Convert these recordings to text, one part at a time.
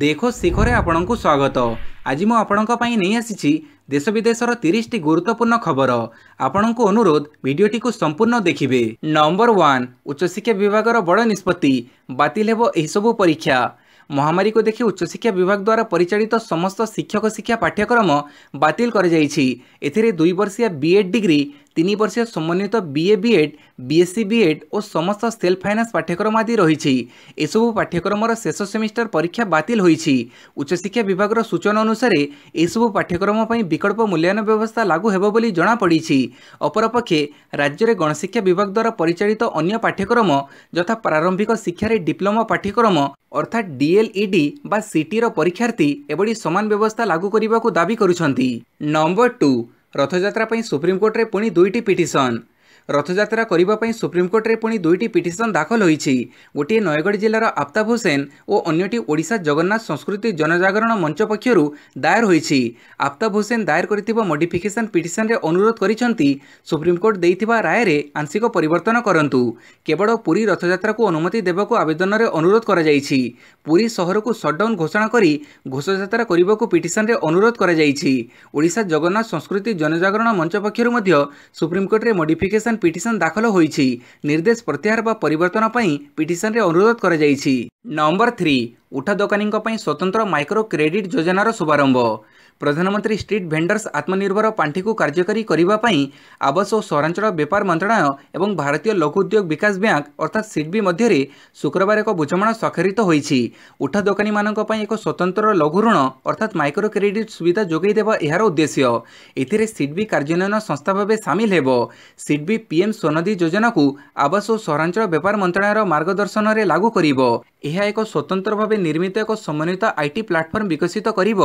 ଦେଖୋ ଶିଖରେ ଆପଣଙ୍କୁ ସ୍ୱାଗତ। ଆଜି ମୁଁ ଆପଣଙ୍କ ପାଇଁ ନେଇ ଆସିଛି ଦେଶ ବିଦେଶର ତିରିଶଟି ଗୁରୁତ୍ୱପୂର୍ଣ୍ଣ ଖବର। ଆପଣଙ୍କୁ ଅନୁରୋଧ ଭିଡ଼ିଓଟିକୁ ସମ୍ପୂର୍ଣ୍ଣ ଦେଖିବେ। ନମ୍ବର ୱାନ୍ ଉଚ୍ଚଶିକ୍ଷା ବିଭାଗର ବଡ଼ ନିଷ୍ପତ୍ତି ବାତିଲ ହେବ ଏହିସବୁ ପରୀକ୍ଷା। ମହାମାରୀକୁ ଦେଖି ଉଚ୍ଚଶିକ୍ଷା ବିଭାଗ ଦ୍ୱାରା ପରିଚାଳିତ ସମସ୍ତ ଶିକ୍ଷକ ଶିକ୍ଷା ପାଠ୍ୟକ୍ରମ ବାତିଲ କରାଯାଇଛି। ଏଥିରେ ଦୁଇ ବର୍ଷିଆ ବିଏଡ୍ ଡିଗ୍ରୀ তিন বর্ষীয় সমন্বিত বিএ বিএড বিএসসি বিএড ও সমস্ত সেলফ ফাইন্যান্স পাঠ্যক্রম আদি রয়েছে। এসব পাঠ্যক্রমর শেষ সেমিস্টার পরীক্ষা বাতিল হয়েছে। উচ্চশিক্ষা বিভাগের সূচনা অনুসারে এসব পাঠ্যক্রম বিকল্প মূল্যায়ন ব্যবস্থা লাগু হব বলে জনাপড়ি অপরপক্ষে রাজ্যের গণশিক্ষা বিভাগ দ্বারা পরিচালিত অন্য পাঠ্যক্রম যথা প্রারম্ভিক শিক্ষার ডিপ্লোমা পাঠ্যক্রম অর্থাৎ ডিএলইডি বা সিটির পরীক্ষার্থী এভাবে সমান ব্যবস্থা লাগু করা দাবি করছেন নম্বর টু ରଥଯାତ୍ରା ପାଇଁ ସୁପ୍ରିମକୋର୍ଟରେ ପୁଣି ଦୁଇଟି ପିଟିସନ୍ ରଥଯାତ୍ରା କରିବା ପାଇଁ ସୁପ୍ରିମକୋର୍ଟରେ ପୁଣି ଦୁଇଟି ପିଟିସନ୍ ଦାଖଲ ହୋଇଛି। ଗୋଟିଏ ନୟାଗଡ଼ ଜିଲ୍ଲାର ଆଫତାବ ହୁସେନ ଓ ଅନ୍ୟଟି ଓଡ଼ିଶା ଜଗନ୍ନାଥ ସଂସ୍କୃତି ଜନଜାଗରଣ ମଞ୍ଚ ପକ୍ଷରୁ ଦାୟର ହୋଇଛି। ଆଫତାବ ହୁସେନ ଦାୟର କରିଥିବା ମଡିଫିକେସନ୍ ପିଟିସନ୍ରେ ଅନୁରୋଧ କରିଛନ୍ତି ସୁପ୍ରିମକୋର୍ଟ ଦେଇଥିବା ରାୟରେ ଆଂଶିକ ପରିବର୍ତ୍ତନ କରନ୍ତୁ। କେବଳ ପୁରୀ ରଥଯାତ୍ରାକୁ ଅନୁମତି ଦେବାକୁ ଆବେଦନରେ ଅନୁରୋଧ କରାଯାଇଛି। ପୁରୀ ସହରକୁ ସଟ୍ଡାଉନ୍ ଘୋଷଣା କରି ଘୋଷଯାତ୍ରା କରିବାକୁ ପିଟିସନ୍ରେ ଅନୁରୋଧ କରାଯାଇଛି। ଓଡ଼ିଶା ଜଗନ୍ନାଥ ସଂସ୍କୃତି ଜନଜାଗରଣ ମଞ୍ଚ ପକ୍ଷରୁ ମଧ୍ୟ ସୁପ୍ରିମକୋର୍ଟରେ ମଡିଫିକେସନ୍ ପିଟିସନ୍ ଦାଖଲ ହୋଇଛି ନିର୍ଦ୍ଦେଶ ପ୍ରତ୍ୟାହାର ବା ପରିବର୍ତ୍ତନ ପାଇଁ ପିଟିସନ୍ରେ ଅନୁରୋଧ କରାଯାଇଛି ନମ୍ବର ଥ୍ରୀ ଉଠା ଦୋକାନୀଙ୍କ ପାଇଁ ସ୍ୱତନ୍ତ୍ର ମାଇକ୍ରୋ କ୍ରେଡିଟ୍ ଯୋଜନାର ଶୁଭାରମ୍ଭ ପ୍ରଧାନମନ୍ତ୍ରୀ ଷ୍ଟ୍ରିଟ୍ ଭେଣ୍ଡର୍ସ ଆତ୍ମନିର୍ଭର ପାଣ୍ଠିକୁ କାର୍ଯ୍ୟକାରୀ କରିବା ପାଇଁ ଆବାସ ଓ ସହରାଞ୍ଚଳ ବେପାର ମନ୍ତ୍ରଣାଳୟ ଏବଂ ଭାରତୀୟ ଲଘୁ ଉଦ୍ୟୋଗ ବିକାଶ ବ୍ୟାଙ୍କ ଅର୍ଥାତ୍ ସିଡ୍ବି ମଧ୍ୟରେ ଶୁକ୍ରବାର ଏକ ବୁଝାମଣା ସ୍ୱାକ୍ଷରିତ ହୋଇଛି। ଉଠା ଦୋକାନୀମାନଙ୍କ ପାଇଁ ଏକ ସ୍ୱତନ୍ତ୍ର ଲଘୁ ଋଣ ଅର୍ଥାତ୍ ମାଇକ୍ରୋ କ୍ରେଡିଟ୍ ସୁବିଧା ଯୋଗାଇ ଦେବା ଏହାର ଉଦ୍ଦେଶ୍ୟ। ଏଥିରେ ସିଡ୍ବି କାର୍ଯ୍ୟାନ୍ୱୟନ ସଂସ୍ଥା ଭାବେ ସାମିଲ ହେବ। ସିଡ୍ବି ପିଏମ୍ ସ୍ୱନିଧି ଯୋଜନାକୁ ଆବାସ ଓ ସହରାଞ୍ଚଳ ବେପାର ମନ୍ତ୍ରଣାଳୟର ମାର୍ଗଦର୍ଶନରେ ଲାଗୁ କରିବ। ଏହା ଏକ ସ୍ୱତନ୍ତ୍ର ଭାବେ ନିର୍ମିତ ଏକ ସମନ୍ୱିତ ଆଇଟି ପ୍ଲାଟଫର୍ମ ବିକଶିତ କରିବ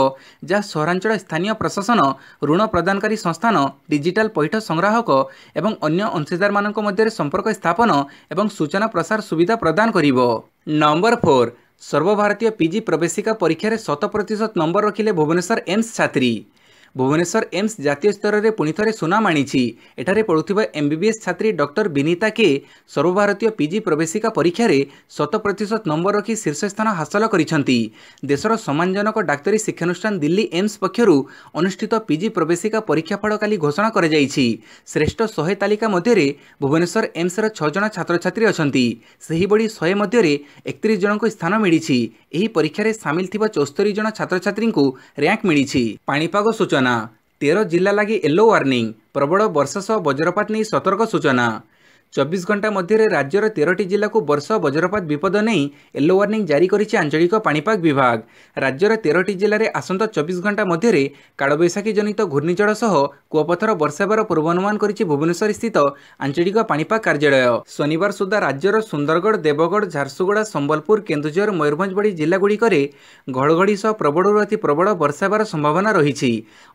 ଯାହା ସହରାଞ୍ଚଳ ସ୍ଥାନୀୟ ପ୍ରଶାସନ ଋଣ ପ୍ରଦାନକାରୀ ସଂସ୍ଥାନ ଡିଜିଟାଲ ପଇଠ ସଂଗ୍ରାହକ ଏବଂ ଅନ୍ୟ ଅଂଶୀଦାରମାନଙ୍କ ମଧ୍ୟରେ ସମ୍ପର୍କ ସ୍ଥାପନ ଏବଂ ସୂଚନା ପ୍ରସାର ସୁବିଧା ପ୍ରଦାନ କରିବ। ନମ୍ବର ଫୋର୍ ସର୍ବଭାରତୀୟ ପିଜି ପ୍ରବେଶିକା ପରୀକ୍ଷାରେ ଶତ ପ୍ରତିଶତ ନମ୍ବର ରଖିଲେ ଭୁବନେଶ୍ୱର ଏମ୍ସ ଛାତ୍ରୀ। ଭୁବନେଶ୍ୱର ଏମ୍ସ ଜାତୀୟ ସ୍ତରରେ ପୁଣି ଥରେ ସୁନାମ ଆଣିଛି। ଏଠାରେ ପଢ଼ୁଥିବା ଏମ୍ବିବିଏସ୍ ଛାତ୍ରୀ ଡକ୍ଟର ବିନିତା କେ ସର୍ବଭାରତୀୟ ପିଜି ପ୍ରବେଶିକା ପରୀକ୍ଷାରେ ଶତ ପ୍ରତିଶତ ନମ୍ବର ରଖି ଶୀର୍ଷ ସ୍ଥାନ ହାସଲ କରିଛନ୍ତି। ଦେଶର ସମ୍ମାନଜନକ ଡାକ୍ତରୀ ଶିକ୍ଷାନୁଷ୍ଠାନ ଦିଲ୍ଲୀ ଏମ୍ସ ପକ୍ଷରୁ ଅନୁଷ୍ଠିତ ପିଜି ପ୍ରବେଶିକା ପରୀକ୍ଷାଫଳ କାଲି ଘୋଷଣା କରାଯାଇଛି। ଶ୍ରେଷ୍ଠ ଶହେ ତାଲିକା ମଧ୍ୟରେ ଭୁବନେଶ୍ୱର ଏମ୍ସର ଛଅ ଜଣ ଛାତ୍ରଛାତ୍ରୀ ଅଛନ୍ତି। ସେହିଭଳି ଶହେ ମଧ୍ୟରେ ଏକତିରିଶ ଜଣଙ୍କୁ ସ୍ଥାନ ମିଳିଛି। ଏହି ପରୀକ୍ଷାରେ ସାମିଲ ଥିବା ଚଉସ୍ତରୀ ଜଣ ଛାତ୍ରଛାତ୍ରୀଙ୍କୁ ର୍ୟାଙ୍କ ମିଳିଛି। ପାଣିପାଗ ସୂଚନା ତେର ଜିଲ୍ଲା ଲାଗି ୟେଲୋ ୱାର୍ଣ୍ଣିଂ ପ୍ରବଳ ବର୍ଷା ସହ ବଜ୍ରପାତ ନେଇ ସତର୍କ ସୂଚନା। ଚବିଶ ଘଣ୍ଟା ମଧ୍ୟରେ ରାଜ୍ୟର ତେରଟି ଜିଲ୍ଲାକୁ ବର୍ଷା ବଜ୍ରପାତ ବିପଦ ନେଇ ୟେଲୋ ୱାର୍ଣ୍ଣିଂ ଜାରି କରିଛି ଆଞ୍ଚଳିକ ପାଣିପାଗ ବିଭାଗ। ରାଜ୍ୟର ତେରଟି ଜିଲ୍ଲାରେ ଆସନ୍ତା ଚବିଶ ଘଣ୍ଟା ମଧ୍ୟରେ କାଳବୈଶାଖୀ ଜନିତ ଘୂର୍ଣ୍ଣିଝଡ଼ ସହ କୁଆପଥର ବର୍ଷା ହେବାର ପୂର୍ବାନୁମାନ କରିଛି ଭୁବନେଶ୍ୱର ସ୍ଥିତ ଆଞ୍ଚଳିକ ପାଣିପାଗ କାର୍ଯ୍ୟାଳୟ। ଶନିବାର ସୁଦ୍ଧା ରାଜ୍ୟର ସୁନ୍ଦରଗଡ଼ ଦେବଗଡ଼ ଝାରସୁଗୁଡ଼ା ସମ୍ବଲପୁର କେନ୍ଦୁଝର ମୟୂରଭଞ୍ଜ ଭଳି ଜିଲ୍ଲାଗୁଡ଼ିକରେ ଘଡ଼ଘଡ଼ି ସହ ପ୍ରବଳରୁ ଅତି ପ୍ରବଳ ବର୍ଷା ହେବାର ସମ୍ଭାବନା ରହିଛି।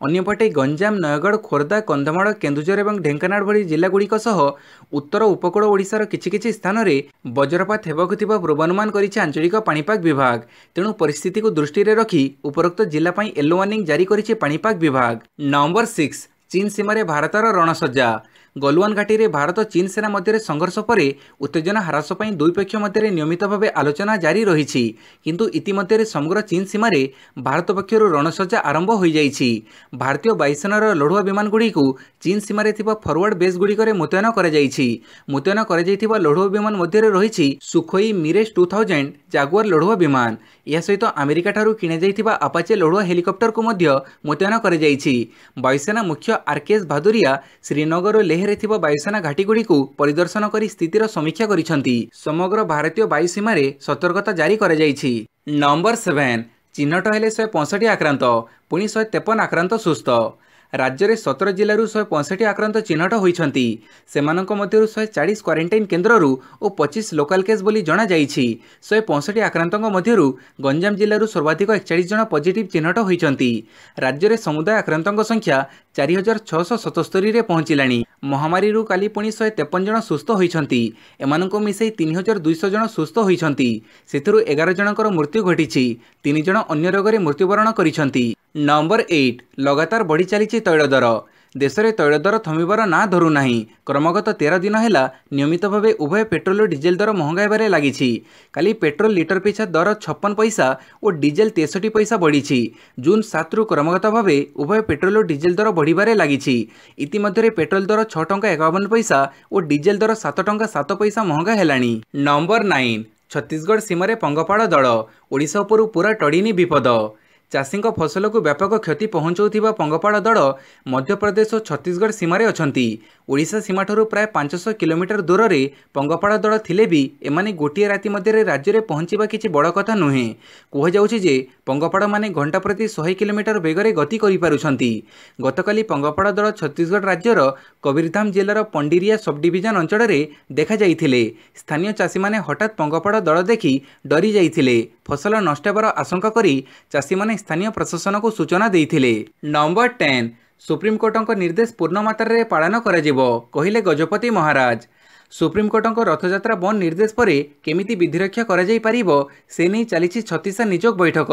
ଅନ୍ୟପଟେ ଗଞ୍ଜାମ ନୟାଗଡ଼ ଖୋର୍ଦ୍ଧା କନ୍ଧମାଳ କେନ୍ଦୁଝର ଏବଂ ଢେଙ୍କାନାଳ ଭଳି ଜିଲ୍ଲାଗୁଡ଼ିକ ସହ ଉତ୍ତର ଉପକୂଳ ଓଡ଼ିଶାର କିଛି କିଛି ସ୍ଥାନରେ ବଜ୍ରପାତ ହେବାକୁ ଥିବା ପୂର୍ବାନୁମାନ କରିଛି ଆଞ୍ଚଳିକ ପାଣିପାଗ ବିଭାଗ। ତେଣୁ ପରିସ୍ଥିତିକୁ ଦୃଷ୍ଟିରେ ରଖି ଉପରୋକ୍ତ ଜିଲ୍ଲା ପାଇଁ ୟେଲୋ ୱାର୍ଣ୍ଣିଂ ଜାରି କରିଛି ପାଣିପାଗ ବିଭାଗ। ନମ୍ବର ସିକ୍ସ ଚୀନ ସୀମାରେ ଭାରତର ରଣସଜ୍ଜା। ଗଲୱାନ ଘାଟିରେ ଭାରତ ଚୀନ ସେନା ମଧ୍ୟରେ ସଂଘର୍ଷ ପରେ ଉତ୍ତେଜନା ହ୍ରାସ ପାଇଁ ଦୁଇ ପକ୍ଷ ମଧ୍ୟରେ ନିୟମିତ ଭାବେ ଆଲୋଚନା ଜାରି ରହିଛି। କିନ୍ତୁ ଇତିମଧ୍ୟରେ ସମଗ୍ର ଚୀନ ସୀମାରେ ଭାରତ ପକ୍ଷରୁ ରଣସଜ୍ଜା ଆରମ୍ଭ ହୋଇଯାଇଛି। ଭାରତୀୟ ବାୟୁସେନାର ଲଢୁଆ ବିମାନଗୁଡ଼ିକୁ ଚୀନ ସୀମାରେ ଥିବା ଫରୱାର୍ଡ ବେସ୍ଗୁଡ଼ିକରେ ମୁତୟନ କରାଯାଇଛି। ମୁତୟନ କରାଯାଇଥିବା ଲଢୁଆ ବିମାନ ମଧ୍ୟରେ ରହିଛି Sukhoi Mirage two thousand Jaguar ଲଢୁଆ ବିମାନ ଏହା ସହିତ ଆମେରିକାଠାରୁ କିଣାଯାଇଥିବା ଆପାଚେ ଲଢୁଆ ହେଲିକପ୍ଟରକୁ ମଧ୍ୟ ମୁତୟନ କରାଯାଇଛି। ବାୟୁସେନା ମୁଖ୍ୟ ଆର୍କେଏସ୍ ଭାଦୁରିଆ ଶ୍ରୀନଗର ଓ ଲେହରେ ଥିବା ବାୟୁସେନା ଘାଟିଗୁଡ଼ିକୁ ପରିଦର୍ଶନ କରି ସ୍ଥିତିର ସମୀକ୍ଷା କରିଛନ୍ତି। ସମଗ୍ର ଭାରତୀୟ ବାୟୁସୀମାରେ ସତର୍କତା ଜାରି କରାଯାଇଛି। ନମ୍ବର ସେଭେନ୍ ଚିହ୍ନଟ ହେଲେ ଶହେ ପଞ୍ଚଷଠି ଆକ୍ରାନ୍ତ ପୁଣି ଶହେ ତେପନ ଆକ୍ରାନ୍ତ ସୁସ୍ଥ। ରାଜ୍ୟରେ ସତର ଜିଲ୍ଲାରୁ ଶହେ ପଞ୍ଚଷଠି ଆକ୍ରାନ୍ତ ଚିହ୍ନଟ ହୋଇଛନ୍ତି। ସେମାନଙ୍କ ମଧ୍ୟରୁ ଶହେ ଚାଳିଶ କ୍ୱାରେଣ୍ଟାଇନ୍ କେନ୍ଦ୍ରରୁ ଓ ପଚିଶ ଲୋକାଲ କେସ୍ ବୋଲି ଜଣାଯାଇଛି। ଶହେ ପଞ୍ଚଷଠି ଆକ୍ରାନ୍ତଙ୍କ ମଧ୍ୟରୁ ଗଞ୍ଜାମ ଜିଲ୍ଲାରୁ ସର୍ବାଧିକ ଏକଚାଳିଶ ଜଣ ପଜିଟିଭ୍ ଚିହ୍ନଟ ହୋଇଛନ୍ତି। ରାଜ୍ୟରେ ସମୁଦାୟ ଆକ୍ରାନ୍ତଙ୍କ ସଂଖ୍ୟା ଚାରି ହଜାର ଛଅଶହ ସତସ୍ତରୀରେ ପହଞ୍ଚିଲାଣି। ମହାମାରୀରୁ କାଲି ପୁଣି ଶହେ ତେପନ ଜଣ ସୁସ୍ଥ ହୋଇଛନ୍ତି। ଏମାନଙ୍କୁ ମିଶାଇ ତିନି ହଜାର ଦୁଇଶହ ଜଣ ସୁସ୍ଥ ହୋଇଛନ୍ତି। ସେଥିରୁ ଏଗାର ଜଣଙ୍କର ମୃତ୍ୟୁ ଘଟିଛି। ତିନି ଜଣ ଅନ୍ୟ ରୋଗରେ ମୃତ୍ୟୁବରଣ କରିଛନ୍ତି। ନମ୍ବର ଏଇଟ୍ ଲଗାତାର ବଢ଼ି ଚାଲିଛି ତୈଳ ଦର ଦେଶରେ ତୈଳ ଦର ଥମିବାର ନାଁ ଧରୁନାହିଁ। କ୍ରମାଗତ ତେର ଦିନ ହେଲା ନିୟମିତ ଭାବେ ଉଭୟ ପେଟ୍ରୋଲ ଓ ଡିଜେଲ ଦର ମହଙ୍ଗା ହେବାରେ ଲାଗିଛି। କାଲି ପେଟ୍ରୋଲ ଲିଟର ପିଛା ଦର ଛପନ ପଇସା ଓ ଡିଜେଲ ତେଷଠି ପଇସା ବଢ଼ିଛି। ଜୁନ୍ ସାତରୁ କ୍ରମାଗତ ଭାବେ ଉଭୟ ପେଟ୍ରୋଲ ଓ ଡିଜେଲ ଦର ବଢ଼ିବାରେ ଲାଗିଛି। ଇତିମଧ୍ୟରେ ପେଟ୍ରୋଲ ଦର ଛଅ ଟଙ୍କା ଏକାବନ ପଇସା ଓ ଡିଜେଲ ଦର ସାତ ଟଙ୍କା ସାତ ପଇସା ମହଙ୍ଗା ହେଲାଣି। ନମ୍ବର ନାଇନ୍ ଛତିଶଗଡ଼ ସୀମାରେ ପଙ୍ଗପାଳ ଦଳ। ଓଡ଼ିଶା ଉପରୁ ପୁରା ଟଡ଼ିନି ବିପଦ। ଚାଷୀଙ୍କ ଫସଲକୁ ବ୍ୟାପକ କ୍ଷତି ପହଞ୍ଚାଉଥିବା ପଙ୍ଗପାଳ ଦଳ ମଧ୍ୟପ୍ରଦେଶ ଓ ଛତିଶଗଡ଼ ସୀମାରେ ଅଛନ୍ତି। ଓଡ଼ିଶା ସୀମାଠାରୁ ପ୍ରାୟ ପାଞ୍ଚଶହ କିଲୋମିଟର ଦୂରରେ ପଙ୍ଗପାଳ ଦଳ ଥିଲେ ବି ଏମାନେ ଗୋଟିଏ ରାତି ମଧ୍ୟରେ ରାଜ୍ୟରେ ପହଞ୍ଚିବା କିଛି ବଡ଼ କଥା ନୁହେଁ। କୁହାଯାଉଛି ଯେ ପଙ୍ଗପାଳମାନେ ଘଣ୍ଟା ପ୍ରତି ଶହେ କିଲୋମିଟର ବେଗରେ ଗତି କରିପାରୁଛନ୍ତି। ଗତକାଲି ପଙ୍ଗପାଳ ଦଳ ଛତିଶଗଡ଼ ରାଜ୍ୟର କବିରଧାମ ଜିଲ୍ଲାର ପଣ୍ଡିରିଆ ସବ୍ଡିଭିଜନ ଅଞ୍ଚଳରେ ଦେଖାଯାଇଥିଲେ। ସ୍ଥାନୀୟ ଚାଷୀମାନେ ହଠାତ୍ ପଙ୍ଗପାଳ ଦଳ ଦେଖି ଡରି ଯାଇଥିଲେ ଫସଲ ନଷ୍ଟ ହେବାର ଆଶଙ୍କା କରି ଚାଷୀମାନେ ସ୍ଥାନୀୟ ପ୍ରଶାସନକୁ ସୂଚନା ଦେଇଥିଲେ। ନମ୍ବର ଟେନ୍ ସୁପ୍ରିମକୋର୍ଟଙ୍କ ନିର୍ଦ୍ଦେଶ ପୂର୍ଣ୍ଣ ମାତ୍ରାରେ ପାଳନ କରାଯିବ କହିଲେ ଗଜପତି ମହାରାଜ। ସୁପ୍ରିମକୋର୍ଟଙ୍କ ରଥଯାତ୍ରା ବନ୍ଦ ନିର୍ଦ୍ଦେଶ ପରେ କେମିତି ବିଧିରକ୍ଷା କରାଯାଇପାରିବ ସେ ନେଇ ଚାଲିଛି ଛତିଶା ନିଯୋଗ ବୈଠକ।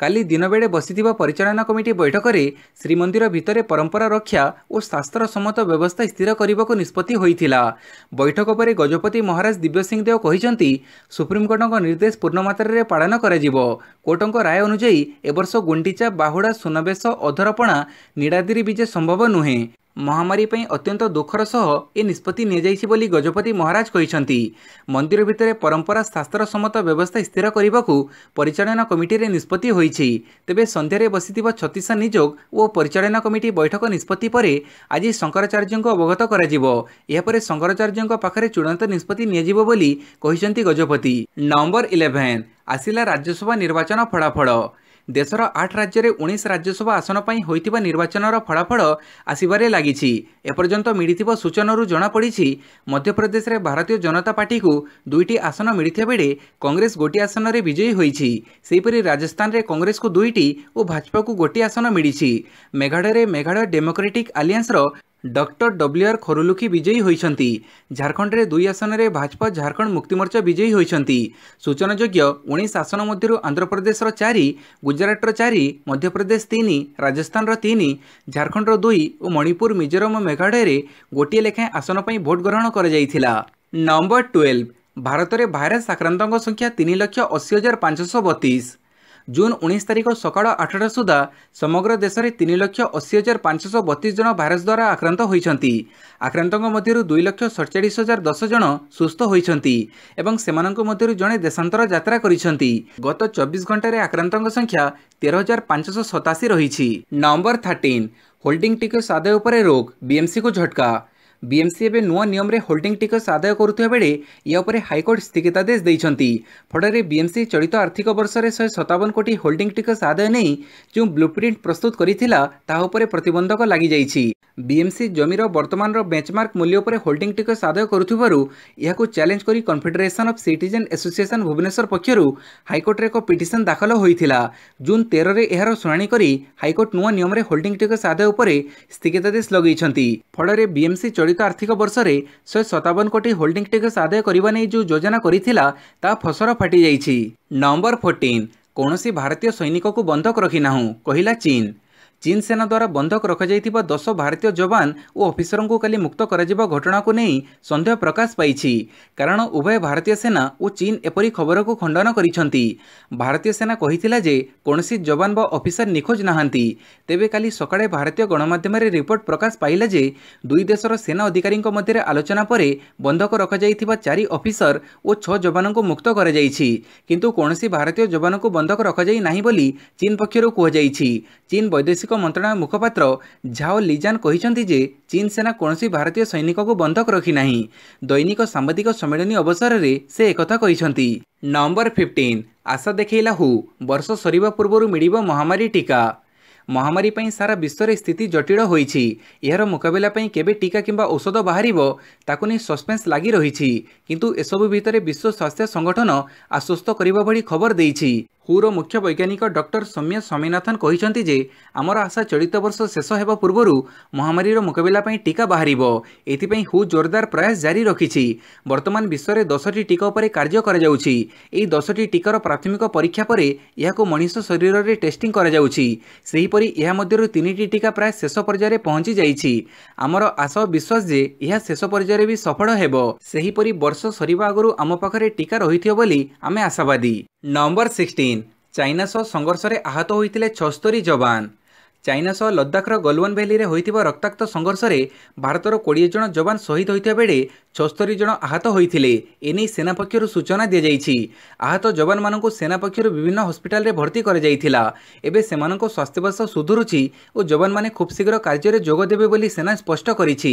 କାଲି ଦିନବେଳେ ବସିଥିବା ପରିଚାଳନା କମିଟି ବୈଠକରେ ଶ୍ରୀମନ୍ଦିର ଭିତରେ ପରମ୍ପରା ରକ୍ଷା ଓ ଶାସ୍ତ୍ର ସମ୍ମତ ବ୍ୟବସ୍ଥା ସ୍ଥିର କରିବାକୁ ନିଷ୍ପତ୍ତି ହୋଇଥିଲା। ବୈଠକ ପରେ ଗଜପତି ମହାରାଜ ଦିବ୍ୟସିଂ ଦେଓ କହିଛନ୍ତି ସୁପ୍ରିମକୋର୍ଟଙ୍କ ନିର୍ଦ୍ଦେଶ ପୂର୍ଣ୍ଣମାତ୍ରାରେ ପାଳନ କରାଯିବ। କୋର୍ଟଙ୍କ ରାୟ ଅନୁଯାୟୀ ଏବର୍ଷ ଗୁଣ୍ଡିଚା ବାହୁଡ଼ା ସୁନାବେଶ ଅଧରପଣା ନୀଳାଦ୍ରି ବିଜେ ସମ୍ଭବ ନୁହେଁ। ମହାମାରୀ ପାଇଁ ଅତ୍ୟନ୍ତ ଦୁଃଖର ସହ ଏ ନିଷ୍ପତ୍ତି ନିଆଯାଇଛି ବୋଲି ଗଜପତି ମହାରାଜ କହିଛନ୍ତି। ମନ୍ଦିର ଭିତରେ ପରମ୍ପରା ଶାସ୍ତ୍ର ସମ୍ମତ ବ୍ୟବସ୍ଥା ସ୍ଥିର କରିବାକୁ ପରିଚାଳନା କମିଟିରେ ନିଷ୍ପତ୍ତି ହୋଇଛି। ତେବେ ସନ୍ଧ୍ୟାରେ ବସିଥିବା ଛତିଶା ନିଯୋଗ ଓ ପରିଚାଳନା କମିଟି ବୈଠକ ନିଷ୍ପତ୍ତି ପରେ ଆଜି ଶଙ୍କରାଚାର୍ଯ୍ୟଙ୍କୁ ଅବଗତ କରାଯିବ। ଏହାପରେ ଶଙ୍କରାଚାର୍ଯ୍ୟଙ୍କ ପାଖରେ ଚୂଡ଼ାନ୍ତ ନିଷ୍ପତ୍ତି ନିଆଯିବ ବୋଲି କହିଛନ୍ତି ଗଜପତି। Number eleven. ଆସିଲା ରାଜ୍ୟସଭା ନିର୍ବାଚନ ଫଳାଫଳ। ଦେଶର ଆଠ ରାଜ୍ୟରେ ଉଣେଇଶ ରାଜ୍ୟସଭା ଆସନ ପାଇଁ ହୋଇଥିବା ନିର୍ବାଚନର ଫଳାଫଳ ଆସିବାରେ ଲାଗିଛି। ଏପର୍ଯ୍ୟନ୍ତ ମିଳିଥିବା ସୂଚନାରୁ ଜଣାପଡ଼ିଛି ମଧ୍ୟପ୍ରଦେଶରେ ଭାରତୀୟ ଜନତା ପାର୍ଟିକୁ ଦୁଇଟି ଆସନ ମିଳିଥିବା ବେଳେ କଂଗ୍ରେସ ଗୋଟିଏ ଆସନରେ ବିଜୟୀ ହୋଇଛି। ସେହିପରି ରାଜସ୍ଥାନରେ କଂଗ୍ରେସକୁ ଦୁଇଟି ଓ ଭାଜପାକୁ ଗୋଟିଏ ଆସନ ମିଳିଛି। ମେଘାଳୟରେ ମେଘାଳୟ ଡେମୋକ୍ରେଟିକ୍ ଆଲିଆନ୍ସର ডক্টর ডব্লুআর খরুলুখি বিজয়ী হয়েছেন ঝাড়খণ্ডের দুই আসনের ভাজপা ঝাড়খণ্ড মুক্তিমোর্চা বিজয়ী হয়েছেন সূচনাযোগ্য উনিশ আসন মধ্যে আন্ধ্রপ্রদেশর চারি গুজরাটর চারি মধ্যপ্রদেশ তিন রাজস্থানর তিন ঝাড়খণ্ডর দুই ও মণিপুর মিজোরাম মেঘালয়ের গোটিয়ে লেখায় আসন পাই ভোট গ্রহণ করা নম্বর টুয়েলভ ভারতের ভাইরাস আক্রান্ত সংখ্যা তিন লক্ষ অশী হাজার পাঁচশো বতিশ ଜୁନ୍ ଉଣେଇଶ ତାରିଖ ସକାଳ ଆଠଟା ସୁଦ୍ଧା ସମଗ୍ର ଦେଶରେ ତିନି ଲକ୍ଷ ଅଶୀ ହଜାର ପାଞ୍ଚଶହ ବତିଶ ଜଣ ଭାଇରସ୍ ଦ୍ୱାରା ଆକ୍ରାନ୍ତ ହୋଇଛନ୍ତି। ଆକ୍ରାନ୍ତଙ୍କ ମଧ୍ୟରୁ ଦୁଇ ଲକ୍ଷ ସଡ଼ଚାଳିଶ ହଜାର ଦଶ ଜଣ ସୁସ୍ଥ ହୋଇଛନ୍ତି ଏବଂ ସେମାନଙ୍କ ମଧ୍ୟରୁ ଜଣେ ଦେଶାନ୍ତର ଯାତ୍ରା କରିଛନ୍ତି। ଗତ ଚବିଶ ଘଣ୍ଟାରେ ଆକ୍ରାନ୍ତଙ୍କ ସଂଖ୍ୟା ତେର ହଜାର ପାଞ୍ଚଶହ ସତାଅଶୀ ରହିଛି। ନମ୍ବର ଥାର୍ଟିନ୍ ହୋଲ୍ଡିଂ ଟିକସ ଆଦାୟ ଉପରେ ରୋକ ବିଏମ୍ସିକୁ ଝଟକା। ବିଏମ୍ସି ଏବେ ନୂଆ ନିୟମରେ ହୋଲ୍ଡିଂ ଟିକସ ଆଦାୟ କରୁଥିବା ବେଳେ ଏହା ଉପରେ ହାଇକୋର୍ଟ ସ୍ଥଗିତାଦେଶ ଦେଇଛନ୍ତି। ଫଳରେ ବିଏମ୍ସି ଚଳିତ ଆର୍ଥିକ ବର୍ଷରେ ଶହେ ସତାବନ କୋଟି ହୋଲ୍ଡିଂ ଟିକସ ଆଦାୟ ନେଇ ଯେଉଁ ବ୍ଲୁପ୍ରିଣ୍ଟ ପ୍ରସ୍ତୁତ କରିଥିଲା ତାହା ଉପରେ ପ୍ରତିବନ୍ଧକ ଲାଗିଯାଇଛି। ବିଏମ୍ସି ଜମିର ବର୍ତ୍ତମାନର ବେଞ୍ଚମାର୍କ ମୂଲ୍ୟ ଉପରେ ହୋଲ୍ଡିଂ ଟିକସ ଆଦାୟ କରୁଥିବାରୁ ଏହାକୁ ଚ୍ୟାଲେଞ୍ଜ କରି Confederation of Citizen Association Bhubaneswar ପକ୍ଷରୁ ହାଇକୋର୍ଟରେ ଏକ ପିଟିସନ୍ ଦାଖଲ ହୋଇଥିଲା। ଜୁନ୍ ତେରରେ ଏହାର ଶୁଣାଣି କରି ହାଇକୋର୍ଟ ନୂଆ ନିୟମରେ ହୋଲ୍ଡିଂ ଟିକସ ଆଦାୟ ଉପରେ ସ୍ଥଗିତାଦେଶ ଲଗାଇଛନ୍ତି। ଫଳରେ ବିଏମ୍ସି ଚଳିତ ଆର୍ଥିକ ବର୍ଷରେ ଶହେ ସତାବନ କୋଟି ହୋଲ୍ଡିଂ ଟିକସ ଆଦାୟ କରିବା ନେଇ ଯେଉଁ ଯୋଜନା କରିଥିଲା ତାହା ଫସର ଫାଟିଯାଇଛି। ନମ୍ବର ଫୋର୍ଟିନ୍ କୌଣସି ଭାରତୀୟ ସୈନିକକୁ ବନ୍ଧକ ରଖିନାହୁଁ କହିଲା ଚୀନ୍। ଚୀନ ସେନା ଦ୍ୱାରା ବନ୍ଧକ ରଖାଯାଇଥିବା ଦଶ ଭାରତୀୟ ଯବାନ ଓ ଅଫିସରଙ୍କୁ କାଲି ମୁକ୍ତ କରାଯିବା ଘଟଣାକୁ ନେଇ ସନ୍ଦେହ ପ୍ରକାଶ ପାଇଛି। କାରଣ ଉଭୟ ଭାରତୀୟ ସେନା ଓ ଚୀନ ଏପରି ଖବରକୁ ଖଣ୍ଡନ କରିଛନ୍ତି। ଭାରତୀୟ ସେନା କହିଥିଲା ଯେ କୌଣସି ଯବାନ ବା ଅଫିସର ନିଖୋଜ ନାହାନ୍ତି। ତେବେ କାଲି ସକାଳେ ଭାରତୀୟ ଗଣମାଧ୍ୟମରେ ରିପୋର୍ଟ ପ୍ରକାଶ ପାଇଲା ଯେ ଦୁଇ ଦେଶର ସେନା ଅଧିକାରୀଙ୍କ ମଧ୍ୟରେ ଆଲୋଚନା ପରେ ବନ୍ଧକ ରଖାଯାଇଥିବା ଚାରି ଅଫିସର ଓ ଛଅ ଯବାନଙ୍କୁ ମୁକ୍ତ କରାଯାଇଛି। କିନ୍ତୁ କୌଣସି ଭାରତୀୟ ଯବାନଙ୍କୁ ବନ୍ଧକ ରଖାଯାଇ ନାହିଁ ବୋଲି ଚୀନ ପକ୍ଷରୁ କୁହାଯାଇଛି। ଚୀନ ବୈଦେଶିକ ମନ୍ତ୍ରଣାଳୟ ମୁଖପାତ୍ର ଝାଓ ଲିଜାନ୍ କହିଛନ୍ତି ଯେ ଚୀନ ସେନା କୌଣସି ଭାରତୀୟ ସୈନିକକୁ ବନ୍ଧକ ରଖିନାହିଁ ଦୈନିକ ସାମ୍ବାଦିକ ସମ୍ମିଳନୀ ଅବସରରେ ସେ ଏକଥା କହିଛନ୍ତି। ନମ୍ବର ଫିଫ୍ଟିନ୍ ଆଶା ଦେଖେଇଲା ହୁ ବର୍ଷ ସରିବା ପୂର୍ବରୁ ମିଳିବ ମହାମାରୀ ଟୀକା। ମହାମାରୀ ପାଇଁ ସାରା ବିଶ୍ୱରେ ସ୍ଥିତି ଜଟିଳ ହୋଇଛି। ଏହାର ମୁକାବିଲା ପାଇଁ କେବେ ଟୀକା କିମ୍ବା ଔଷଧ ବାହାରିବ ତାକୁ ନେଇ ସସ୍ପେନ୍ସ ଲାଗି ରହିଛି। କିନ୍ତୁ ଏସବୁ ଭିତରେ ବିଶ୍ୱ ସ୍ୱାସ୍ଥ୍ୟ ସଂଗଠନ ଆଶ୍ୱସ୍ତ କରିବା ଭଳି ଖବର ଦେଇଛି। ହୁର ମୁଖ୍ୟ ବୈଜ୍ଞାନିକ ଡକ୍ଟର ସୌମ୍ୟ ସ୍ୱାମୀନାଥନ କହିଛନ୍ତି ଯେ ଆମର ଆଶା ଚଳିତ ବର୍ଷ ଶେଷ ହେବା ପୂର୍ବରୁ ମହାମାରୀର ମୁକାବିଲା ପାଇଁ ଟିକା ବାହାରିବ। ଏଥିପାଇଁ ହୁ ଜୋରଦାର ପ୍ରୟାସ ଜାରି ରଖିଛି। ବର୍ତ୍ତମାନ ବିଶ୍ୱରେ ଦଶଟି ଟିକା ଉପରେ କାର୍ଯ୍ୟ କରାଯାଉଛି। ଏହି ଦଶଟି ଟିକାର ପ୍ରାଥମିକ ପରୀକ୍ଷା ପରେ ଏହାକୁ ମଣିଷ ଶରୀରରେ ଟେଷ୍ଟିଂ କରାଯାଉଛି। ସେହିପରି ଏହା ମଧ୍ୟରୁ ତିନିଟି ଟିକା ପ୍ରାୟ ଶେଷ ପର୍ଯ୍ୟାୟରେ ପହଞ୍ଚି ଯାଇଛି। ଆମର ଆଶା ଓ ବିଶ୍ୱାସ ଯେ ଏହା ଶେଷ ପର୍ଯ୍ୟାୟରେ ବି ସଫଳ ହେବ। ସେହିପରି ବର୍ଷ ସରିବା ଆଗରୁ ଆମ ପାଖରେ ଟିକା ରହିଥିବ ବୋଲି ଆମେ ଆଶାବାଦୀ। ନମ୍ବର ସିକ୍ସଟିନ୍ ଚାଇନା ସହ ସଂଘର୍ଷରେ ଆହତ ହୋଇଥିଲେ ଛସ୍ତରୀ ଯବାନ। ଚାଇନା ସହ ଲଦାଖର ଗଲୱାନ ଭ୍ୟାଲିରେ ହୋଇଥିବା ରକ୍ତାକ୍ତ ସଂଘର୍ଷରେ ଭାରତର କୋଡ଼ିଏ ଜଣ ଯବାନ ଶହୀଦ ହୋଇଥିବା ବେଳେ ଛସ୍ତରୀ ଜଣ ଆହତ ହୋଇଥିଲେ। ଏନେଇ ସେନା ପକ୍ଷରୁ ସୂଚନା ଦିଆଯାଇଛି। ଆହତ ଯବାନମାନଙ୍କୁ ସେନା ପକ୍ଷରୁ ବିଭିନ୍ନ ହସ୍ପିଟାଲରେ ଭର୍ତ୍ତି କରାଯାଇଥିଲା। ଏବେ ସେମାନଙ୍କ ସ୍ୱାସ୍ଥ୍ୟାବସ୍ଥା ସୁଧୁରୁଛି ଓ ଯବାନମାନେ ଖୁବ୍ ଶୀଘ୍ର କାର୍ଯ୍ୟରେ ଯୋଗ ଦେବେ ବୋଲି ସେନା ସ୍ପଷ୍ଟ କରିଛି।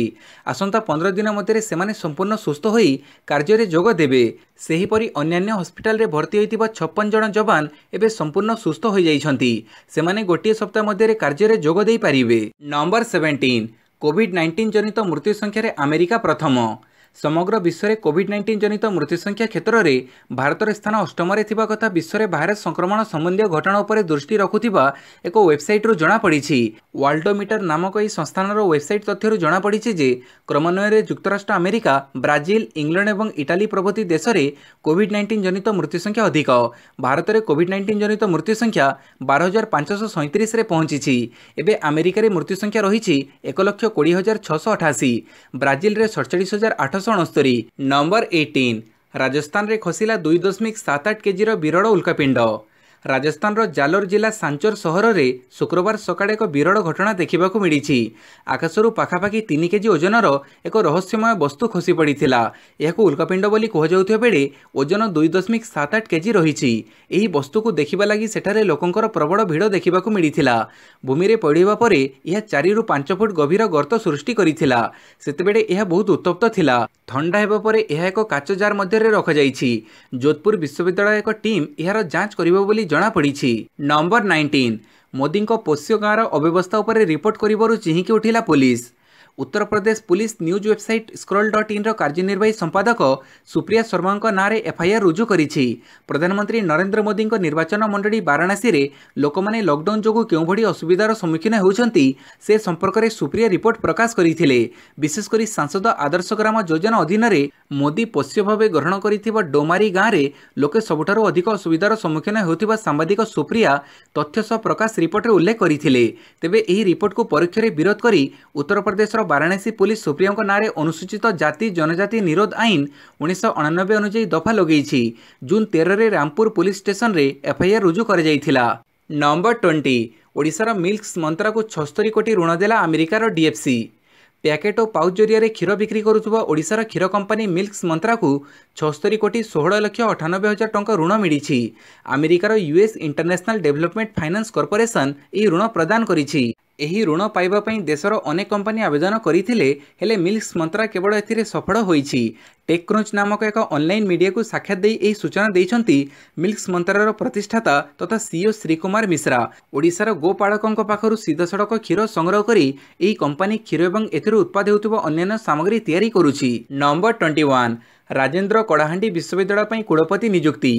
ଆସନ୍ତା ପନ୍ଦର ଦିନ ମଧ୍ୟରେ ସେମାନେ ସମ୍ପୂର୍ଣ୍ଣ ସୁସ୍ଥ ହୋଇ କାର୍ଯ୍ୟରେ ଯୋଗ ଦେବେ। ସେହିପରି ଅନ୍ୟାନ୍ୟ ହସ୍ପିଟାଲରେ ଭର୍ତ୍ତି ହୋଇଥିବା ଛପନ ଜଣ ଯବାନ ଏବେ ସମ୍ପୂର୍ଣ୍ଣ ସୁସ୍ଥ ହୋଇଯାଇଛନ୍ତି। ସେମାନେ ଗୋଟିଏ ସପ୍ତାହ ମଧ୍ୟରେ କାର୍ଯ୍ୟରେ ଯୋଗ ଦେଇପାରିବେ। ନମ୍ବର ସେଭେଣ୍ଟିନ୍ କୋଭିଡ୍ ନାଇଣ୍ଟିନ୍ ଜନିତ ମୃତ୍ୟୁ ସଂଖ୍ୟାରେ ଆମେରିକା ପ୍ରଥମ। ସମଗ୍ର ବିଶ୍ୱରେ କୋଭିଡ୍ ନାଇଣ୍ଟିନ୍ ଜନିତ ମୃତ୍ୟୁ ସଂଖ୍ୟା କ୍ଷେତ୍ରରେ ଭାରତର ସ୍ଥାନ ଅଷ୍ଟମରେ ଥିବା କଥା ବିଶ୍ୱରେ ଭାଇରସ୍ ସଂକ୍ରମଣ ସମ୍ବନ୍ଧୀୟ ଘଟଣା ଉପରେ ଦୃଷ୍ଟି ରଖୁଥିବା ଏକ ୱେବସାଇଟ୍ରୁ ଜଣାପଡ଼ିଛି। ୱାର୍ଲଡୋମିଟର ନାମକ ଏହି ସଂସ୍ଥାନର ୱେବସାଇଟ୍ ତଥ୍ୟରୁ ଜଣାପଡ଼ିଛି ଯେ କ୍ରମାନ୍ୱୟରେ ଯୁକ୍ତରାଷ୍ଟ୍ର ଆମେରିକା ବ୍ରାଜିଲ ଇଂଲଣ୍ଡ ଏବଂ ଇଟାଲୀ ପ୍ରଭୃତି ଦେଶରେ କୋଭିଡ୍ ନାଇଣ୍ଟିନ୍ ଜନିତ ମୃତ୍ୟୁ ସଂଖ୍ୟା ଅଧିକ। ଭାରତରେ କୋଭିଡ୍ ନାଇଣ୍ଟିନ୍ ଜନିତ ମୃତ୍ୟୁ ସଂଖ୍ୟା ବାର ହଜାର ପାଞ୍ଚଶହ ସଇଁତିରିଶରେ ପହଞ୍ଚିଛି। ଏବେ ଆମେରିକାରେ ମୃତ୍ୟୁ ସଂଖ୍ୟା ରହିଛି ଏକ ଲକ୍ଷ କୋଡ଼ିଏ ହଜାର ଛଅଶହ ଅଠାଅଶୀ। ବ୍ରାଜିଲରେ ସଡ଼ଚାଳିଶ ହଜାର ଆଠଶହ ଅଣସ୍ତରୀ ନମ୍ବର ଏଇଟିନ୍ ରାଜସ୍ଥାନରେ ଖସିଲା ଦୁଇ ଦଶମିକ ସାତ ଆଠ କେଜିର ବିରଳ ଉଲ୍କାପିଣ୍ଡ। ରାଜସ୍ଥାନର ଜାଲୋର ଜିଲ୍ଲା ସାଞ୍ଚର ସହରରେ ଶୁକ୍ରବାର ସକାଳେ ଏକ ବିରଳ ଘଟଣା ଦେଖିବାକୁ ମିଳିଛି। ଆକାଶରୁ ପାଖାପାଖି ତିନି କେଜି ଓଜନର ଏକ ରହସ୍ୟମୟ ବସ୍ତୁ ଖସି ପଡ଼ିଥିଲା। ଏହାକୁ ଉଲ୍କାପିଣ୍ଡ ବୋଲି କୁହାଯାଉଥିବା ବେଳେ ଓଜନ ଦୁଇ ଦଶମିକ ସାତ ଆଠ କେଜି ରହିଛି। ଏହି ବସ୍ତୁକୁ ଦେଖିବା ଲାଗି ସେଠାରେ ଲୋକଙ୍କର ପ୍ରବଳ ଭିଡ଼ ଦେଖିବାକୁ ମିଳିଥିଲା। ଭୂମିରେ ପଡ଼ିବା ପରେ ଏହା ଚାରିରୁ ପାଞ୍ଚ ଫୁଟ ଗଭୀର ଗର୍ତ୍ତ ସୃଷ୍ଟି କରିଥିଲା। ସେତେବେଳେ ଏହା ବହୁତ ଉତ୍ତପ୍ତ ଥିଲା। ଥଣ୍ଡା ହେବା ପରେ ଏହା ଏକ କାଚ ଜାର୍ ମଧ୍ୟରେ ରଖାଯାଇଛି। ଯୋଧପୁର ବିଶ୍ୱବିଦ୍ୟାଳୟ ଏକ ଟିମ୍ ଏହାର ଯାଞ୍ଚ କରିବ ବୋଲି ଜଣାପଡ଼ିଛି। ନମ୍ବର ନାଇଣ୍ଟିନ୍ ମୋଦିଙ୍କ ପୋଷ୍ୟ ଗାଁର ଅବ୍ୟବସ୍ଥା ଉପରେ ରିପୋର୍ଟ କରିବାରୁ ଚିହିଁକି ଉଠିଲା police. Uttar Pradesh police news website Scroll dot ଇନ୍ର କାର୍ଯ୍ୟନିର୍ବାହୀ ସମ୍ପାଦକ ସୁପ୍ରିୟା ଶର୍ମାଙ୍କ ନାଁରେ ଏଫ୍ଆଇଆର୍ ରୁଜୁ କରିଛି। ପ୍ରଧାନମନ୍ତ୍ରୀ ନରେନ୍ଦ୍ର ମୋଦିଙ୍କ ନିର୍ବାଚନ ମଣ୍ଡଳୀ ବାରାଣାସୀରେ ଲୋକମାନେ ଲକ୍ଡାଉନ୍ ଯୋଗୁଁ କେଉଁଭଳି ଅସୁବିଧାର ସମ୍ମୁଖୀନ ହେଉଛନ୍ତି ସେ ସମ୍ପର୍କରେ ସୁପ୍ରିୟା ରିପୋର୍ଟ ପ୍ରକାଶ କରିଥିଲେ। ବିଶେଷ କରି ସାଂସଦ ଆଦର୍ଶ ଗ୍ରାମ ଯୋଜନା ଅଧୀନରେ ମୋଦି ପୋଷ୍ୟ ଭାବେ ଗ୍ରହଣ କରିଥିବା ଡୋମାରୀ ଗାଁରେ ଲୋକେ ସବୁଠାରୁ ଅଧିକ ଅସୁବିଧାର ସମ୍ମୁଖୀନ ହେଉଥିବା ସାମ୍ବାଦିକ ସୁପ୍ରିୟା ତଥ୍ୟ ସହ ପ୍ରକାଶ ରିପୋର୍ଟରେ ଉଲ୍ଲେଖ କରିଥିଲେ। ତେବେ ଏହି ରିପୋର୍ଟକୁ ପରୋକ୍ଷରେ ବିରୋଧ କରି ଉତ୍ତରପ୍ରଦେଶର ବାରାଣାସୀ ପୁଲିସ ସୁପ୍ରିୟାଙ୍କ ନାଁରେ ଅନୁସୂଚିତ ଜାତି ଜନଜାତି ନିରୋଧ ଆଇନ ଉଣେଇଶହ ଅଣାନବେ ଅନୁଯାୟୀ ଦଫା ଲଗାଇଛି। ଜୁନ୍ ତେରରେ ରାମପୁର ପୁଲିସ ଷ୍ଟେସନରେ ଏଫ୍ଆଇଆର୍ ରୁଜୁ କରାଯାଇଥିଲା। ନମ୍ବର ଟ୍ୱେଣ୍ଟି ଓଡ଼ିଶାର ମିଲ୍କସ୍ ମନ୍ତ୍ରାକୁ ଛସ୍ତରୀ କୋଟି ଋଣ ଦେଲା ଆମେରିକାର ଡିଏଫ୍ସି। ପ୍ୟାକେଟ୍ ଓ ପାଉଚ୍ ଜରିଆରେ କ୍ଷୀର ବିକ୍ରି କରୁଥିବା ଓଡ଼ିଶାର କ୍ଷୀର କମ୍ପାନୀ ମିଲ୍କସ୍ ମନ୍ତ୍ରାକୁ ଛସ୍ତରୀ କୋଟି ଷୋହଳ ଲକ୍ଷ ଅଠାନବେ ହଜାର ଟଙ୍କା ଋଣ ମିଳିଛି। ଆମେରିକାର US International Development Finance Corporation ଏହି ଋଣ ପ୍ରଦାନ କରିଛି। ଏହି ଋଣ ପାଇବା ପାଇଁ ଦେଶର ଅନେକ କମ୍ପାନୀ ଆବେଦନ କରିଥିଲେ ହେଲେ ମିଲ୍କସ୍ ମନ୍ତ୍ରା କେବଳ ଏଥିରେ ସଫଳ ହୋଇଛି। ଟେକ୍କ୍ରୋଚ୍ ନାମକ ଏକ ଅନଲାଇନ୍ ମିଡିଆକୁ ସାକ୍ଷାତ ଦେଇ ଏହି ସୂଚନା ଦେଇଛନ୍ତି ମିଲ୍କସ୍ ମନ୍ତ୍ରାର ପ୍ରତିଷ୍ଠାତା ତଥା ସିଇଓ ଶ୍ରୀକୁମାର ମିଶ୍ରା। ଓଡ଼ିଶାର ଗୋପାଳକଙ୍କ ପାଖରୁ ସିଧାସଳଖ କ୍ଷୀର ସଂଗ୍ରହ କରି ଏହି କମ୍ପାନୀ କ୍ଷୀର ଏବଂ ଏଥିରୁ ଉତ୍ପାଦ ହେଉଥିବା ଅନ୍ୟାନ୍ୟ ସାମଗ୍ରୀ ତିଆରି କରୁଛି। Number twenty one Rajendra Kalahandi ବିଶ୍ୱବିଦ୍ୟାଳୟ ପାଇଁ କୁଳପତି ନିଯୁକ୍ତି।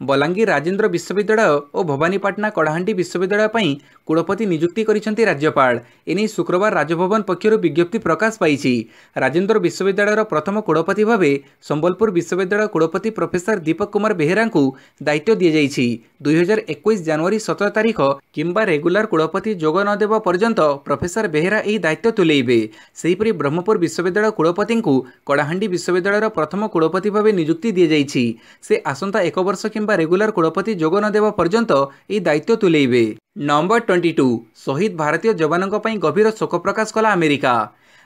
ବଲାଙ୍ଗୀର ରାଜେନ୍ଦ୍ର ବିଶ୍ୱବିଦ୍ୟାଳୟ ଓ ଭବାନୀପାଟଣା କଳାହାଣ୍ଡି ବିଶ୍ୱବିଦ୍ୟାଳୟ ପାଇଁ କୁଳପତି ନିଯୁକ୍ତି କରିଛନ୍ତି ରାଜ୍ୟପାଳ। ଏନେଇ ଶୁକ୍ରବାର ରାଜଭବନ ପକ୍ଷରୁ ବିଜ୍ଞପ୍ତି ପ୍ରକାଶ ପାଇଛି। ରାଜେନ୍ଦ୍ର ବିଶ୍ୱବିଦ୍ୟାଳୟର ପ୍ରଥମ କୁଳପତି ଭାବେ ସମ୍ବଲପୁର ବିଶ୍ୱବିଦ୍ୟାଳୟ କୁଳପତି ପ୍ରଫେସର ଦୀପକ କୁମାର ବେହେରାଙ୍କୁ ଦାୟିତ୍ୱ ଦିଆଯାଇଛି। ଦୁଇହଜାର ଏକୋଇଶ ଜାନୁଆରୀ ସତର ତାରିଖ କିମ୍ବା ରେଗୁଲାର କୁଳପତି ଯୋଗ ନ ଦେବା ପର୍ଯ୍ୟନ୍ତ ପ୍ରଫେସର ବେହେରା ଏହି ଦାୟିତ୍ୱ ତୁଲେଇବେ। ସେହିପରି ବ୍ରହ୍ମପୁର ବିଶ୍ୱବିଦ୍ୟାଳୟ କୁଳପତିଙ୍କୁ କଳାହାଣ୍ଡି ବିଶ୍ୱବିଦ୍ୟାଳୟର ପ୍ରଥମ କୁଳପତି ଭାବେ ନିଯୁକ୍ତି ଦିଆଯାଇଛି। ସେ ଆସନ୍ତା ଏକ ବର୍ଷ କିମ୍ବା ରେଗୁଲାର କୁଳପତି ଯୋଗ ନ ଦେବା ପର୍ଯ୍ୟନ୍ତ ଏହି ଦାୟିତ୍ୱ ତୁଲେଇବେ। ନମ୍ବର ଟ୍ୱେଣ୍ଟି ଟୁ ଶହୀଦ ଭାରତୀୟ ଯବାନଙ୍କ ପାଇଁ ଗଭୀର ଶୋକ ପ୍ରକାଶ କଲା ଆମେରିକା।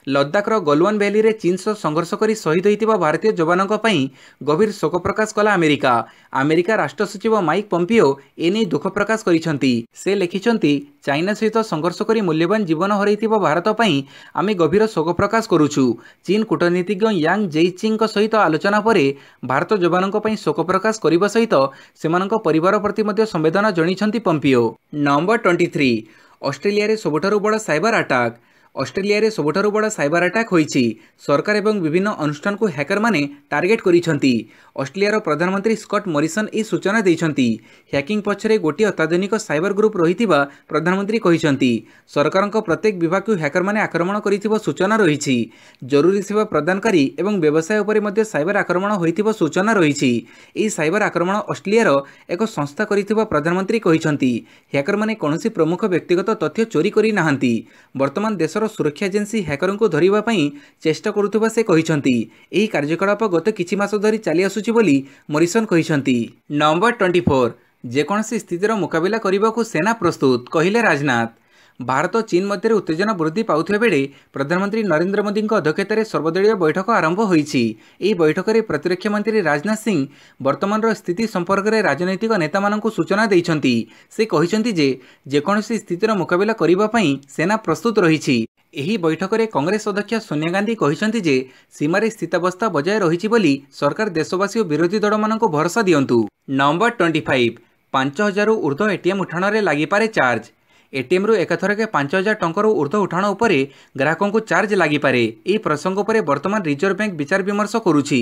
ଲଦାଖର ଗଲୱାନ ଭ୍ୟାଲିରେ ଚୀନ ସହ ସଂଘର୍ଷ କରି ଶହୀଦ ହୋଇଥିବା ଭାରତୀୟ ଯବାନଙ୍କ ପାଇଁ ଗଭୀର ଶୋକ ପ୍ରକାଶ କଲା ଆମେରିକା। ଆମେରିକା ରାଷ୍ଟ୍ର ସଚିବ ମାଇକ୍ ପମ୍ପିଓ ଏନେଇ ଦୁଃଖ ପ୍ରକାଶ କରିଛନ୍ତି। ସେ ଲେଖିଛନ୍ତି ଚାଇନା ସହିତ ସଂଘର୍ଷ କରି ମୂଲ୍ୟବାନ ଜୀବନ ହରାଇଥିବା ଭାରତ ପାଇଁ ଆମେ ଗଭୀର ଶୋକ ପ୍ରକାଶ କରୁଛୁ। ଚୀନ କୂଟନୀତିଜ୍ଞ ୟାଙ୍ଗ ଜେଇଚିଙ୍କ ସହିତ ଆଲୋଚନା ପରେ ଭାରତ ଯବାନଙ୍କ ପାଇଁ ଶୋକ ପ୍ରକାଶ କରିବା ସହିତ ସେମାନଙ୍କ ପରିବାର ପ୍ରତି ମଧ୍ୟ ସମ୍ବେଦନା ଜଣାଇଛନ୍ତି ପମ୍ପିଓ। ନମ୍ବର ଟ୍ୱେଣ୍ଟି ଥ୍ରୀ ଅଷ୍ଟ୍ରେଲିଆରେ ସବୁଠାରୁ ବଡ଼ ସାଇବର ଆଟାକ୍। ଅଷ୍ଟ୍ରେଲିଆରେ ସବୁଠାରୁ ବଡ଼ ସାଇବର ଆଟାକ୍ ହୋଇଛି। ସରକାର ଏବଂ ବିଭିନ୍ନ ଅନୁଷ୍ଠାନକୁ ହ୍ୟାକରମାନେ ଟାର୍ଗେଟ୍ କରିଛନ୍ତି। ଅଷ୍ଟ୍ରେଲିଆର ପ୍ରଧାନମନ୍ତ୍ରୀ ସ୍କଟ୍ ମରିସନ୍ ଏହି ସୂଚନା ଦେଇଛନ୍ତି। ହ୍ୟାକିଂ ପଛରେ ଗୋଟିଏ ଅତ୍ୟାଧୁନିକ ସାଇବର ଗ୍ରୁପ୍ ରହିଥିବା ପ୍ରଧାନମନ୍ତ୍ରୀ କହିଛନ୍ତି। ସରକାରଙ୍କ ପ୍ରତ୍ୟେକ ବିଭାଗକୁ ହ୍ୟାକରମାନେ ଆକ୍ରମଣ କରିଥିବା ସୂଚନା ରହିଛି। ଜରୁରୀ ସେବା ପ୍ରଦାନକାରୀ ଏବଂ ବ୍ୟବସାୟ ଉପରେ ମଧ୍ୟ ସାଇବର ଆକ୍ରମଣ ହୋଇଥିବା ସୂଚନା ରହିଛି। ଏହି ସାଇବର ଆକ୍ରମଣ ଅଷ୍ଟ୍ରେଲିଆର ଏକ ସଂସ୍ଥା କରିଥିବା ପ୍ରଧାନମନ୍ତ୍ରୀ କହିଛନ୍ତି। ହ୍ୟାକରମାନେ କୌଣସି ପ୍ରମୁଖ ବ୍ୟକ୍ତିଗତ ତଥ୍ୟ ଚୋରି କରିନାହାନ୍ତି। ବର୍ତ୍ତମାନ ଦେଶର ସୁରକ୍ଷା ଏଜେନ୍ସି ହ୍ୟାକରଙ୍କୁ ଧରିବା ପାଇଁ ଚେଷ୍ଟା କରୁଥିବା ସେ କହିଛନ୍ତି। ଏହି କାର୍ଯ୍ୟକଳାପ ଗତ କିଛି ମାସ ଧରି ଚାଲି ଆସୁଛି ବୋଲି ମରିସନ୍ କହିଛନ୍ତି। ନମ୍ବର ଟ୍ୱେଣ୍ଟି ଫୋର୍ ଯେକୌଣସି ସ୍ଥିତିର ମୁକାବିଲା କରିବାକୁ ସେନା ପ୍ରସ୍ତୁତ କହିଲେ ରାଜନାଥ। ଭାରତ ଓ ଚୀନ ମଧ୍ୟରେ ଉତ୍ତେଜନା ବୃଦ୍ଧି ପାଉଥିବା ବେଳେ ପ୍ରଧାନମନ୍ତ୍ରୀ ନରେନ୍ଦ୍ର ମୋଦିଙ୍କ ଅଧ୍ୟକ୍ଷତାରେ ସର୍ବଦଳୀୟ ବୈଠକ ଆରମ୍ଭ ହୋଇଛି ଏହି ବୈଠକରେ ପ୍ରତିରକ୍ଷା ମନ୍ତ୍ରୀ ରାଜନାଥ ସିଂ ବର୍ତ୍ତମାନର ସ୍ଥିତି ସମ୍ପର୍କରେ ରାଜନୈତିକ ନେତାମାନଙ୍କୁ ସୂଚନା ଦେଇଛନ୍ତି। ସେ କହିଛନ୍ତି ଯେ ଯେକୌଣସି ସ୍ଥିତିର ମୁକାବିଲା କରିବା ପାଇଁ ସେନା ପ୍ରସ୍ତୁତ ରହିଛି। ଏହି ବୈଠକରେ କଂଗ୍ରେସ ଅଧ୍ୟକ୍ଷ ସୋନିଆ ଗାନ୍ଧୀ କହିଛନ୍ତି ଯେ ସୀମାରେ ସ୍ଥିତାବସ୍ଥା ବଜାୟ ରହିଛି ବୋଲି ସରକାର ଦେଶବାସୀ ଓ ବିରୋଧୀ ଦଳମାନଙ୍କୁ ଭରସା ଦିଅନ୍ତୁ। ନମ୍ବର ଟ୍ୱେଣ୍ଟି ଫାଇଭ୍ ପାଞ୍ଚ ହଜାରରୁ ଉର୍ଦ୍ଧ୍ୱ ଏଟିଏମ୍ ଉଠାଣରେ ଲାଗିପାରେ ଚାର୍ଜ। ଏଟିଏମ୍ରୁ ଏକାଥରକେ ପାଞ୍ଚ ହଜାର ଟଙ୍କାରୁ ଉର୍ଦ୍ଧ୍ୱ ଉଠାଣ ଉପରେ ଗ୍ରାହକଙ୍କୁ ଚାର୍ଜ ଲାଗିପାରେ। ଏହି ପ୍ରସଙ୍ଗ ଉପରେ ବର୍ତ୍ତମାନ ରିଜର୍ଭ ବ୍ୟାଙ୍କ ବିଚାର ବିମର୍ଶ କରୁଛି।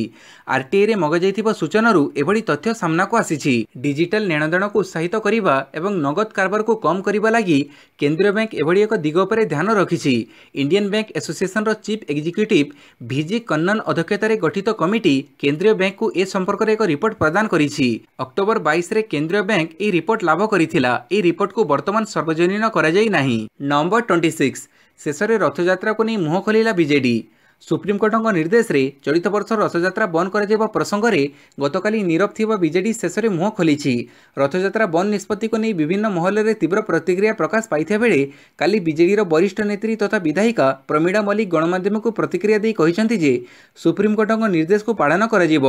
ଆର୍ଟିଆଇରେ ମଗାଯାଇଥିବା ସୂଚନାରୁ ଏଭଳି ତଥ୍ୟ ସାମ୍ନାକୁ ଆସିଛି। ଡିଜିଟାଲ ନେଣଦେଣକୁ ଉତ୍ସାହିତ କରିବା ଏବଂ ନଗଦ କାରବାରକୁ କମ୍ କରିବା ଲାଗି କେନ୍ଦ୍ରୀୟ ବ୍ୟାଙ୍କ ଏଭଳି ଏକ ଦିଗ ଉପରେ ଧ୍ୟାନ ରଖିଛି। ଇଣ୍ଡିଆନ ବ୍ୟାଙ୍କ ଆସୋସିଏସନର ଚିଫ୍ ଏକ୍ଜିକ୍ୟୁଟିଭ୍ ଭିଜି କନ୍ନନ ଅଧ୍ୟକ୍ଷତାରେ ଗଠିତ କମିଟି କେନ୍ଦ୍ରୀୟ ବ୍ୟାଙ୍କକୁ ଏ ସମ୍ପର୍କରେ ଏକ ରିପୋର୍ଟ ପ୍ରଦାନ କରିଛି। ଅକ୍ଟୋବର ବାଇଶରେ କେନ୍ଦ୍ରୀୟ ବ୍ୟାଙ୍କ ଏହି ରିପୋର୍ଟ ଲାଭ କରିଥିଲା। ଏହି ରିପୋର୍ଟକୁ ବର୍ତ୍ତମାନ ସର୍ବଜନୀନ କରାଯାଇ ନାହିଁ ନମ୍ବର ଟ୍ୱେଣ୍ଟି ସିକ୍ସ ଶେଷରେ ରଥଯାତ୍ରାକୁ ନେଇ ମୁହଁ ଖୋଲିଲା ବିଜେଡି ସୁପ୍ରିମକୋର୍ଟଙ୍କ ନିର୍ଦ୍ଦେଶରେ ଚଳିତ ବର୍ଷ ରଥଯାତ୍ରା ବନ୍ଦ କରାଯିବା ପ୍ରସଙ୍ଗରେ ଗତକାଲି ନିରବ ଥିବା ବିଜେଡି ଶେଷରେ ମୁହଁ ଖୋଲିଛି। ରଥଯାତ୍ରା ବନ୍ଦ ନିଷ୍ପତ୍ତିକୁ ନେଇ ବିଭିନ୍ନ ମହଲରେ ତୀବ୍ର ପ୍ରତିକ୍ରିୟା ପ୍ରକାଶ ପାଇଥିବା ବେଳେ କାଲି ବିଜେଡିର ବରିଷ୍ଠ ନେତ୍ରୀ ତଥା ବିଧାୟିକା ପ୍ରମିଳା ମଲ୍ଲିକ ଗଣମାଧ୍ୟମକୁ ପ୍ରତିକ୍ରିୟା ଦେଇ କହିଛନ୍ତି ଯେ ସୁପ୍ରିମକୋର୍ଟଙ୍କ ନିର୍ଦ୍ଦେଶକୁ ପାଳନ କରାଯିବ।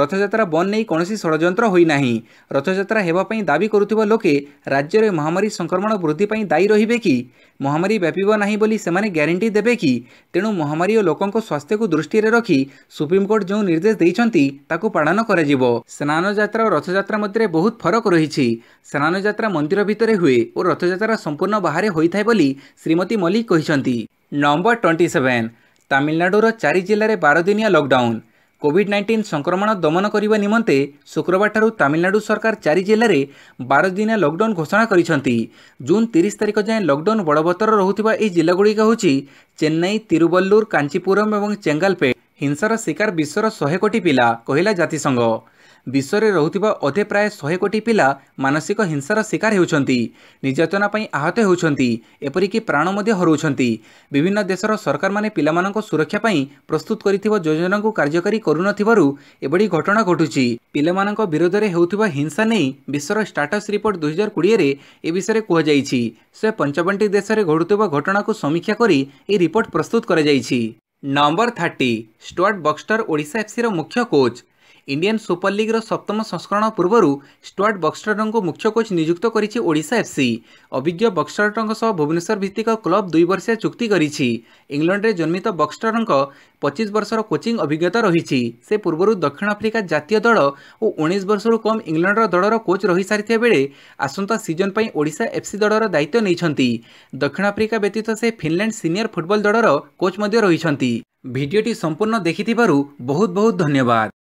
ରଥଯାତ୍ରା ବନ୍ଦ ନେଇ କୌଣସି ଷଡ଼ଯନ୍ତ୍ର ହୋଇନାହିଁ। ରଥଯାତ୍ରା ହେବା ପାଇଁ ଦାବି କରୁଥିବା ଲୋକେ ରାଜ୍ୟରେ ମହାମାରୀ ସଂକ୍ରମଣ ବୃଦ୍ଧି ପାଇଁ ଦାୟୀ ରହିବେ କି? ମହାମାରୀ ବ୍ୟାପିବ ନାହିଁ ବୋଲି ସେମାନେ ଗ୍ୟାରେଣ୍ଟି ଦେବେ କି? ତେଣୁ ମହାମାରୀ ଓ ଲୋକଙ୍କ ସ୍ୱାସ୍ଥ୍ୟକୁ ଦୃଷ୍ଟିରେ ରଖି ସୁପ୍ରିମକୋର୍ଟ ଯେଉଁ ନିର୍ଦ୍ଦେଶ ଦେଇଛନ୍ତି ତାକୁ ପାଳନ କରାଯିବ। ସ୍ନାନଯାତ୍ରା ଓ ରଥଯାତ୍ରା ମଧ୍ୟରେ ବହୁତ ଫରକ ରହିଛି। ସ୍ନାନଯାତ୍ରା ମନ୍ଦିର ଭିତରେ ହୁଏ ଓ ରଥଯାତ୍ରା ସମ୍ପୂର୍ଣ୍ଣ ବାହାରେ ହୋଇଥାଏ ବୋଲି ଶ୍ରୀମତୀ ମଲ୍ଲିକ କହିଛନ୍ତି। ନମ୍ବର ଟ୍ୱେଣ୍ଟି ସେଭେନ୍ ତାମିଲନାଡୁର ଚାରି ଜିଲ୍ଲାରେ ବାରଦିନିଆ ଲକଡାଉନ୍ କୋଭିଡ୍ ନାଇଣ୍ଟିନ୍ ସଂକ୍ରମଣ ଦମନ କରିବା ନିମନ୍ତେ ଶୁକ୍ରବାରଠାରୁ ତାମିଲନାଡୁ ସରକାର ଚାରି ଜିଲ୍ଲାରେ ବାର ଦିନିଆ ଲକଡାଉନ୍ ଘୋଷଣା କରିଛନ୍ତି। ଜୁନ୍ ତିରିଶ ତାରିଖ ଯାଏଁ ଲକଡାଉନ୍ ବଳବତ୍ତର ରହୁଥିବା ଏହି ଜିଲ୍ଲାଗୁଡ଼ିକ ହେଉଛି ଚେନ୍ନାଇ ତିରୁବଲ୍ଲୁର କାଞ୍ଚିପୁରମ୍ ଏବଂ ଚେଙ୍ଗାଲପେଟ୍। ହିଂସାର ଶିକାର ବିଶ୍ୱର ଶହେ କୋଟି ପିଲା କହିଲା ଜାତିସଂଘ। ବିଶ୍ୱରେ ରହୁଥିବା ଅଧେ ପ୍ରାୟ ଶହେ କୋଟି ପିଲା ମାନସିକ ହିଂସାର ଶିକାର ହେଉଛନ୍ତି ନିର୍ଯାତନା ପାଇଁ ଆହତ ହେଉଛନ୍ତି ଏପରିକି ପ୍ରାଣ ମଧ୍ୟ ହରାଉଛନ୍ତି। ବିଭିନ୍ନ ଦେଶର ସରକାରମାନେ ପିଲାମାନଙ୍କ ସୁରକ୍ଷା ପାଇଁ ପ୍ରସ୍ତୁତ କରିଥିବା ଯୋଜନାକୁ କାର୍ଯ୍ୟକାରୀ କରୁନଥିବାରୁ ଏଭଳି ଘଟଣା ଘଟୁଛି। ପିଲାମାନଙ୍କ ବିରୋଧରେ ହେଉଥିବା ହିଂସା ନେଇ ବିଶ୍ୱର ଷ୍ଟାଟସ୍ ରିପୋର୍ଟ ଦୁଇହଜାର କୋଡ଼ିଏରେ ଏ ବିଷୟରେ କୁହାଯାଇଛି। ସେ ପଞ୍ଚାବନଟି ଦେଶରେ ଘଟୁଥିବା ଘଟଣାକୁ ସମୀକ୍ଷା କରି ଏହି ରିପୋର୍ଟ ପ୍ରସ୍ତୁତ କରାଯାଇଛି। Number thirty Stuart Baxter Odisha ଏଫ୍ସିର ମୁଖ୍ୟ କୋଚ୍ ଇଣ୍ଡିଆନ୍ ସୁପର ଲିଗ୍ର ସପ୍ତମ ସଂସ୍କରଣ ପୂର୍ବରୁ ଷ୍ଟୁଆର୍ଟ ବକ୍ସଟରଙ୍କୁ ମୁଖ୍ୟ କୋଚ୍ ନିଯୁକ୍ତ କରିଛି ଓଡ଼ିଶା ଏଫ୍ସି ଅଭିଜ୍ଞ ବକ୍ସଟରଙ୍କ ସହ ଭୁବନେଶ୍ୱର ଭିତ୍ତିକ କ୍ଲବ୍ ଦୁଇ ବର୍ଷିଆ ଚୁକ୍ତି କରିଛି। ଇଂଲଣ୍ଡରେ ଜନ୍ମିତ ବକ୍ସଟରଙ୍କ ପଚିଶ ବର୍ଷର କୋଚିଂ ଅଭିଜ୍ଞତା ରହିଛି। ସେ ପୂର୍ବରୁ ଦକ୍ଷିଣ ଆଫ୍ରିକା ଜାତୀୟ ଦଳ ଓ ଉଣେଇଶ ବର୍ଷରୁ କମ୍ ଇଂଲଣ୍ଡର ଦଳର କୋଚ୍ ରହିସାରିଥିବା ବେଳେ ଆସନ୍ତା ସିଜନ୍ ପାଇଁ ଓଡ଼ିଶା ଏଫ୍ସି ଦଳର ଦାୟିତ୍ୱ ନେଇଛନ୍ତି। ଦକ୍ଷିଣ ଆଫ୍ରିକା ବ୍ୟତୀତ ସେ ଫିନଲ୍ୟାଣ୍ଡ ସିନିୟର ଫୁଟବଲ ଦଳର କୋଚ୍ ମଧ୍ୟ ରହିଛନ୍ତି। ଭିଡ଼ିଓଟି ସମ୍ପୂର୍ଣ୍ଣ ଦେଖିଥିବାରୁ ବହୁତ ବହୁତ ଧନ୍ୟବାଦ।